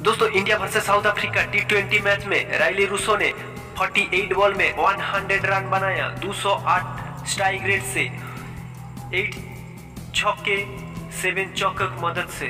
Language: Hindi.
दोस्तों, India versus South Africa T twenty match में राइली रूसो ने 48 बॉल में 100 रन बनाया 208 स्ट्राइक रेट से 8 छक्के 7 चौके की मदद से।